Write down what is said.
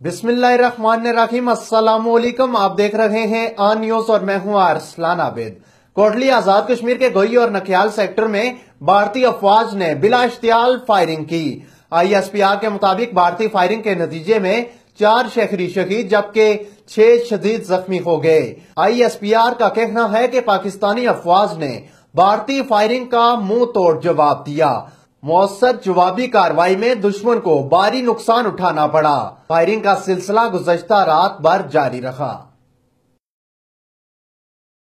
अस्सलाम आप देख रहे हैं आन न्यूज़ और मैं हूँ अरसलान आबिद। कोटली आज़ाद कश्मीर के गोई और नकियाल सेक्टर में भारतीय अफवाज ने बिला इश्तियाल फायरिंग की। आईएसपीआर के मुताबिक भारतीय फायरिंग के नतीजे में चार शहरी शहीद, जबकि छह शदीद जख्मी हो गए। आईएसपीआर का कहना है कि पाकिस्तानी अफवाज ने भारतीय फायरिंग का मुँह तोड़ जवाब दिया। मौसर जवाबी कार्रवाई में दुश्मन को भारी नुकसान उठाना पड़ा। फायरिंग का सिलसिला गुजश्ता रात भर जारी रहा।